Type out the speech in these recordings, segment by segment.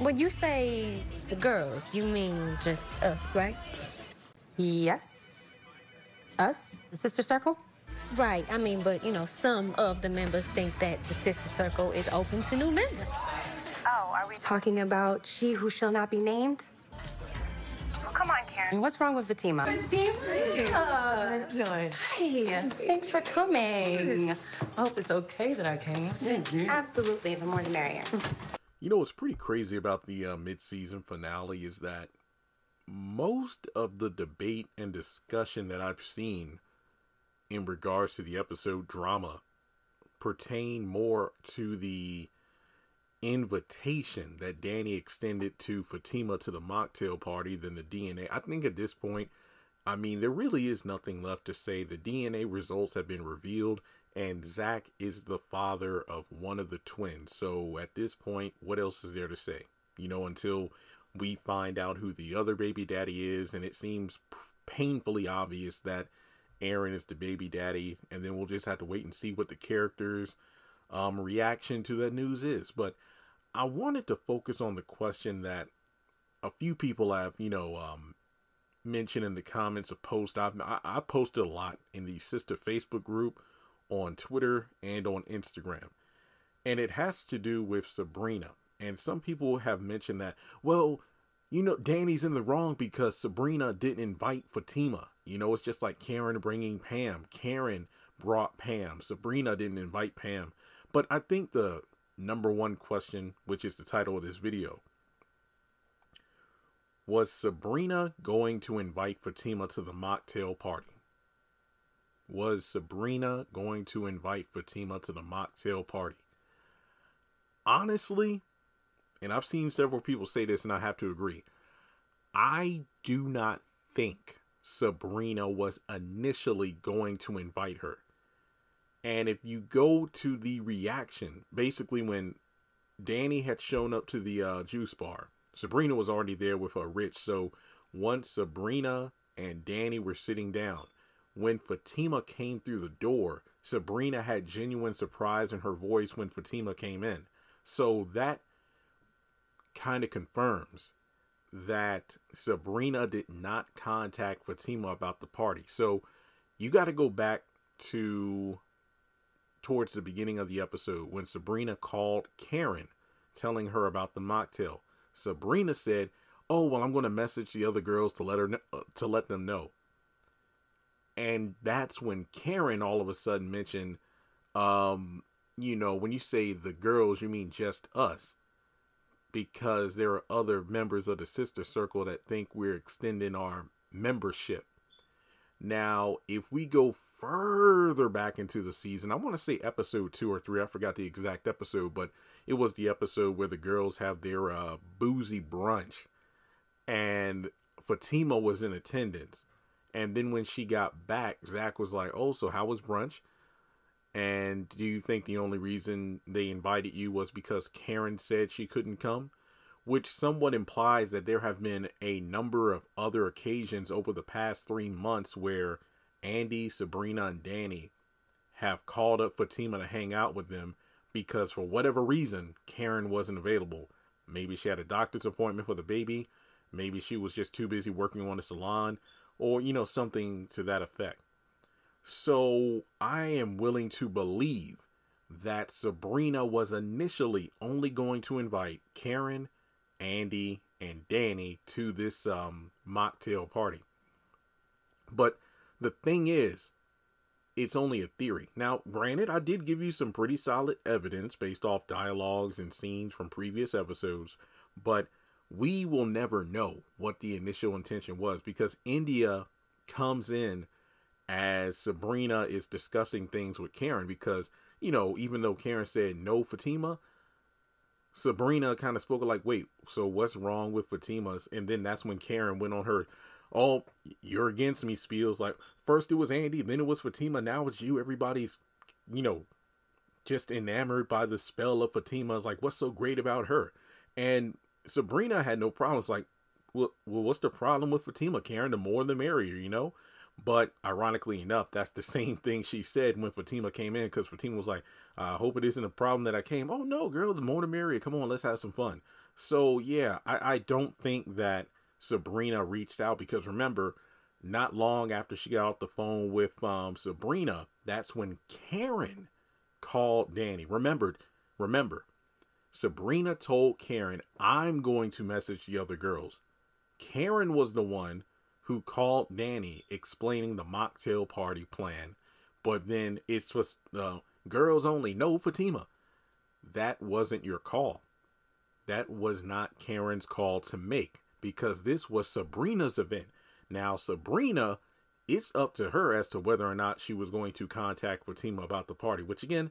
When you say the girls, you mean just us, right? Yes. Us? The sister circle? Right. I mean, but you know, some of the members think that the sister circle is open to new members. Oh, are we talking about she who shall not be named? Oh, come on, Karen. And what's wrong with Fatima? Fatima! Hey, thanks for coming. I hope it's okay that I came. Thank you. Absolutely, the more the merrier. You know what's pretty crazy about the uh, mid-season finale is that most of the debate and discussion that I've seen in regards to the episode drama pertain more to the invitation that Danni extended to Fatima to the mocktail party than the DNA. I think at this point, I mean, there really is nothing left to say. The DNA results have been revealed, and Zac is the father of one of the twins. So at this point, what else is there to say? You know, until we find out who the other baby daddy is, and it seems painfully obvious that Aaron is the baby daddy, and then we'll just have to wait and see what the characters' um, reaction to that news is. But I wanted to focus on the question that a few people have, you know, um, mentioned in the comments of posts. I've I, I posted a lot in the sister Facebook group, on Twitter, and on Instagram, and it has to do with Sabrina. And some people have mentioned that, well, you know, Danni's in the wrong because Sabrina didn't invite Fatima. You know, it's just like Karen bringing Pam. Karen brought Pam. Sabrina didn't invite Pam. But I think the number one question, which is the title of this video, was Sabrina going to invite Fatima to the mocktail party? Was Sabrina going to invite Fatima to the mocktail party? Honestly, and I've seen several people say this and I have to agree. I do not think Sabrina was initially going to invite her. And if you go to the reaction, basically when Danni had shown up to the uh, juice bar, Sabrina was already there with her rich. So once Sabrina and Danni were sitting down, when Fatima came through the door, Sabrina had genuine surprise in her voice when Fatima came in. So that kind of confirms that Sabrina did not contact Fatima about the party. So you got to go back to towards the beginning of the episode when Sabrina called Karen telling her about the mocktail. Sabrina said, "Oh, well I'm going to message the other girls to let her uh, to let them know." And that's when Karen all of a sudden mentioned um you know, when you say the girls, you mean just us because there are other members of the sister circle that think we're extending our membership. Now, if we go further back into the season, I want to say episode two or three. I forgot the exact episode, but it was the episode where the girls have their uh, boozy brunch, and Fatima was in attendance. And then when she got back, Zac was like, "Oh, so how was brunch?" And do you think the only reason they invited you was because Karen said she couldn't come? Which somewhat implies that there have been a number of other occasions over the past three months where Andi, Sabrina, and Danni have called up Fatima to hang out with them because for whatever reason, Karen wasn't available. Maybe she had a doctor's appointment for the baby. Maybe she was just too busy working on the salon or, you know, something to that effect. So I am willing to believe that Sabrina was initially only going to invite Karen, Andi, and Danni to this um, mocktail party. But the thing is, it's only a theory. Now, granted, I did give you some pretty solid evidence based off dialogues and scenes from previous episodes, but we will never know what the initial intention was because India comes in as Sabrina is discussing things with Karen because, you know, even though Karen said no Fatima, Sabrina kind of spoke like, wait, so what's wrong with Fatima's? And then that's when Karen went on her, oh, you're against me spiels. Like, first it was Andi, then it was Fatima, now it's you. Everybody's, you know, just enamored by the spell of Fatima. Like, what's so great about her? And Sabrina had no problems. Like, well, well, what's the problem with Fatima? Karen, the more the merrier, you know? But ironically enough, that's the same thing she said when Fatima came in because Fatima was like, I hope it isn't a problem that I came. Oh, no, girl, the more the merrier. Come on, let's have some fun. So yeah, I, I don't think that Sabrina reached out because remember, not long after she got off the phone with um, Sabrina, that's when Karen called Danni. Remembered, remember, Sabrina told Karen, I'm going to message the other girls. Karen was the one who called Danni explaining the mocktail party plan, but then it's just uh, girls only, no Fatima. That wasn't your call. That was not Karen's call to make because this was Sabrina's event. Now, Sabrina, it's up to her as to whether or not she was going to contact Fatima about the party, which again,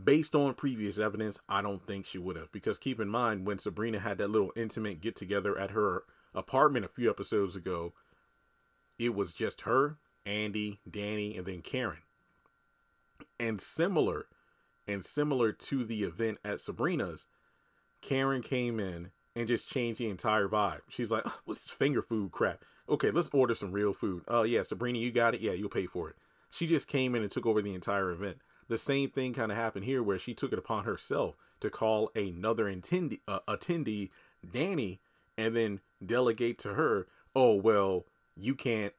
based on previous evidence, I don't think she would have. Because keep in mind, when Sabrina had that little intimate get together at her apartment a few episodes ago, it was just her, Andi, Danni, and then Karen. And similar, and similar to the event at Sabrina's, Karen came in and just changed the entire vibe. She's like, "What's this finger food crap?" Okay, let's order some real food. Oh uh, yeah, Sabrina, you got it. Yeah, you'll pay for it. She just came in and took over the entire event. The same thing kind of happened here, where she took it upon herself to call another attendee, uh, attendee, Danni, and then delegate to her. Oh well, you can't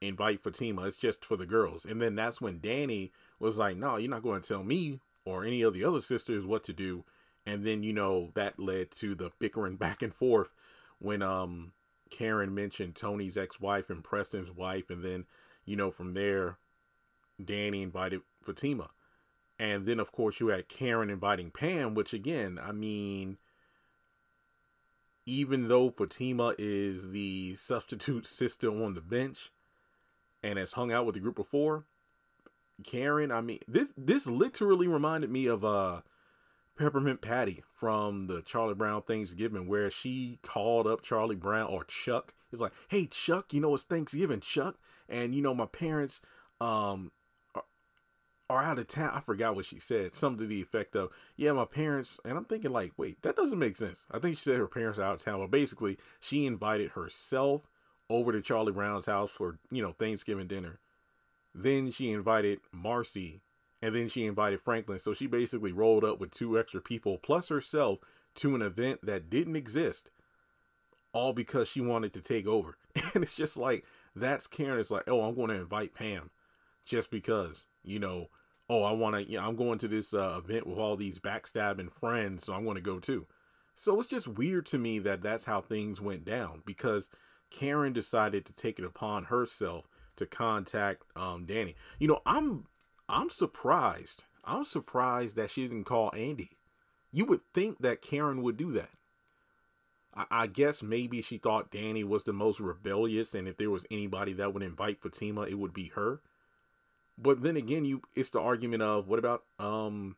invite Fatima. It's just for the girls. And then that's when Danni was like, "No, you're not going to tell me or any of the other sisters what to do." And then you know that led to the bickering back and forth when um Karen mentioned Tony's ex-wife and Preston's wife, and then you know from there, Danni invited Fatima, and then of course you had Karen inviting Pam, which again, I mean, even though Fatima is the substitute sister on the bench and has hung out with the group before, Karen, I mean, this this literally reminded me of uh Peppermint Patty from the Charlie Brown Thanksgiving, where she called up Charlie Brown or Chuck. It's like, hey Chuck, you know it's Thanksgiving, Chuck, and you know my parents um are, out of town. I forgot what she said, something to the effect of, yeah, my parents. And I'm thinking like, wait, that doesn't make sense. I think she said her parents are out of town, but basically she invited herself over to Charlie Brown's house for you know Thanksgiving dinner. Then she invited Marcy and then she invited Franklin. So she basically rolled up with two extra people plus herself to an event that didn't exist, all because she wanted to take over. And it's just like that's Karen. It's like, oh, I'm going to invite Pam, just because you know. Oh, I want to. You know, I'm going to this uh, event with all these backstabbing friends, so I'm going to go too. So it's just weird to me that that's how things went down because Karen decided to take it upon herself to contact um, Danni. You know, I'm I'm surprised. I'm surprised that she didn't call Andi. You would think that Karen would do that. I, I guess maybe she thought Danni was the most rebellious, and if there was anybody that would invite Fatima, it would be her. But then again, you it's the argument of what about um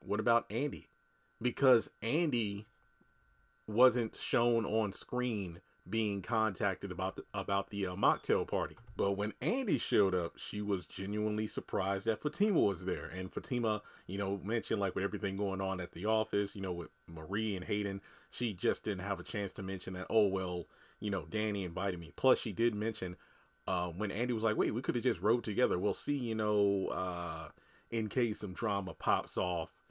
what about Andi? Because Andi wasn't shown on screen being contacted about the, about the uh, mocktail party. But when Andi showed up, she was genuinely surprised that Fatima was there. And Fatima, you know, mentioned like with everything going on at the office, you know, with Marie and Hayden, she just didn't have a chance to mention that, oh, well, you know, Danni invited me. Plus, she did mention uh, when Andi was like, wait, we could have just rode together. We'll see, you know, uh, in case some drama pops off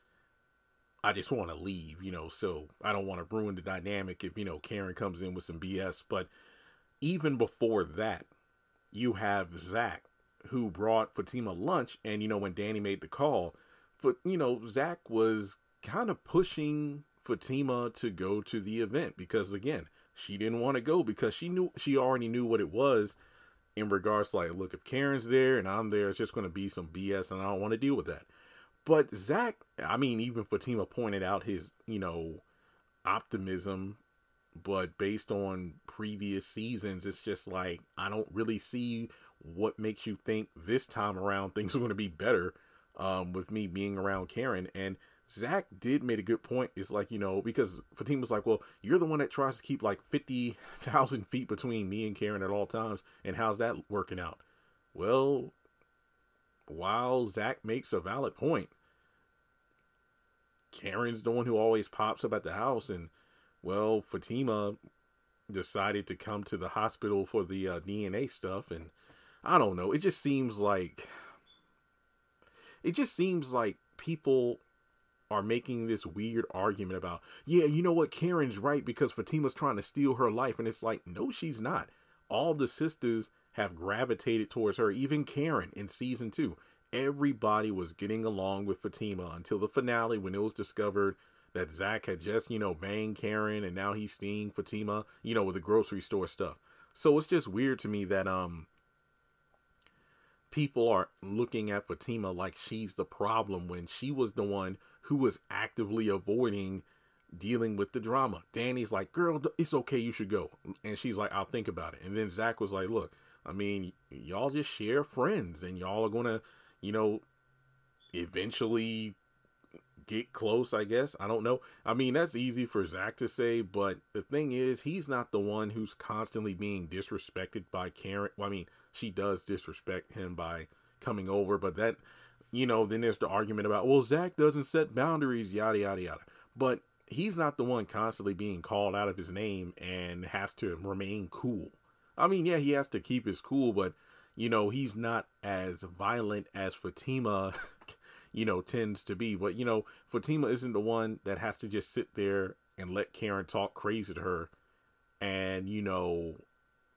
I just want to leave, you know, so I don't want to ruin the dynamic if, you know, Karen comes in with some BS. But even before that, you have Zac who brought Fatima lunch. And, you know, when Danni made the call, but, you know, Zac was kind of pushing Fatima to go to the event because, again, she didn't want to go because she knew she already knew what it was in regards to like, look, if Karen's there and I'm there, it's just going to be some BS and I don't want to deal with that. But Zac, I mean, even Fatima pointed out his, you know, optimism, but based on previous seasons, it's just like I don't really see what makes you think this time around things are going to be better um, with me being around Karen. And Zac did made a good point. It's like, you know, because Fatima was like, well, you're the one that tries to keep like 50,000 feet between me and Karen at all times. And how's that working out? Well, while Zac makes a valid point, Karen's the one who always pops up at the house, and well, Fatima decided to come to the hospital for the uh, DNA stuff, and I don't know. It just seems like it just seems like people are making this weird argument about, yeah, you know what, Karen's right because Fatima's trying to steal her life. And it's like, no, she's not. All the sisters have gravitated towards her, even Karen in season two. Everybody was getting along with Fatima until the finale when it was discovered that Zac had just, you know, banged Karen and now he's seeing Fatima, you know, with the grocery store stuff. So it's just weird to me that um people are looking at Fatima like she's the problem when she was the one who was actively avoiding dealing with the drama. Danni's like, girl, it's okay, you should go. And she's like, I'll think about it. And then Zac was like, look, I mean, y'all just share friends and y'all are going to, you know, eventually get close, I guess. I don't know. I mean, that's easy for Zac to say, but the thing is, he's not the one who's constantly being disrespected by Karen. Well, I mean, she does disrespect him by coming over, but that, you know, then there's the argument about, well, Zac doesn't set boundaries, yada, yada, yada. But he's not the one constantly being called out of his name and has to remain cool. I mean, yeah, he has to keep his cool, but, you know, he's not as violent as Fatima you know, tends to be. But, you know, Fatima isn't the one that has to just sit there and let Karen talk crazy to her. And, you know,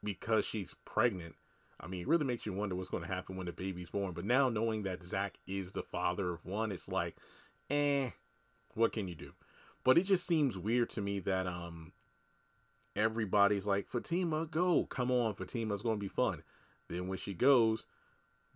because she's pregnant, I mean, it really makes you wonder what's going to happen when the baby's born. But now knowing that Zac is the father of one, it's like, eh, what can you do? But it just seems weird to me that um everybody's like, Fatima, go. Come on, Fatima, it's going to be fun. Then when she goes,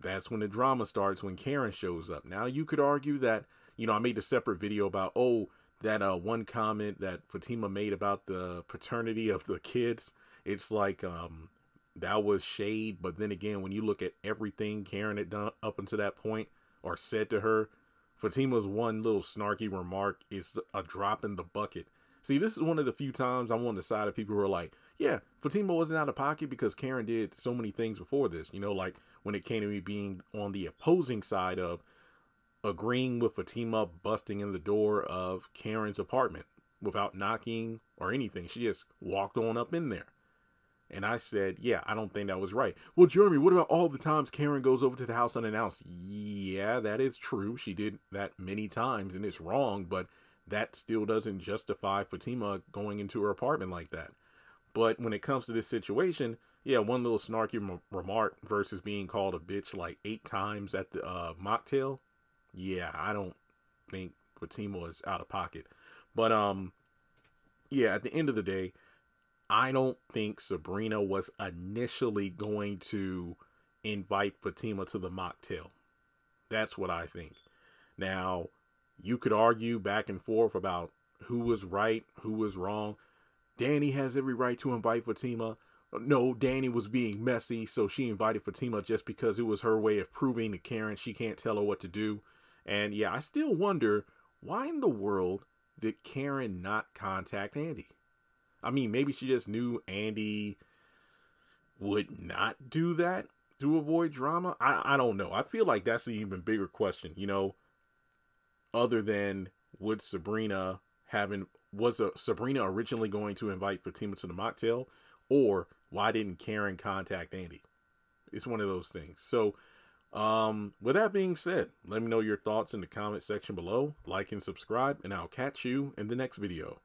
that's when the drama starts when Karen shows up. Now you could argue that, you know, I made a separate video about, oh, that uh one comment that Fatima made about the paternity of the kids. It's like um that was shade, but then again, when you look at everything Karen had done up until that point or said to her, Fatima's one little snarky remark is a drop in the bucket. See, this is one of the few times I'm on the side of people who are like, yeah, Fatima wasn't out of pocket because Karen did so many things before this. You know, like when it came to me being on the opposing side of agreeing with Fatima busting in the door of Karen's apartment without knocking or anything. She just walked on up in there. And I said, yeah, I don't think that was right. Well, Jeremy, what about all the times Karen goes over to the house unannounced? Yeah, that is true. She did that many times and it's wrong, but that still doesn't justify Fatima going into her apartment like that. But when it comes to this situation, yeah, one little snarky remark versus being called a bitch like eight times at the uh, mocktail. Yeah, I don't think Fatima is out of pocket. But um, yeah, at the end of the day, I don't think Sabrina was initially going to invite Fatima to the mocktail. That's what I think. Now, you could argue back and forth about who was right, who was wrong. Danni has every right to invite Fatima. No, Danni was being messy, so she invited Fatima just because it was her way of proving to Karen she can't tell her what to do. And yeah, I still wonder why in the world did Karen not contact Andi? I mean, maybe she just knew Andi would not do that to avoid drama. I, I don't know. I feel like that's an even bigger question, you know, other than would Sabrina having was a Sabrina originally going to invite Fatima to the mocktail, or why didn't Karen contact Andi? It's one of those things. So, um, with that being said, let me know your thoughts in the comment section below. Like and subscribe, and I'll catch you in the next video.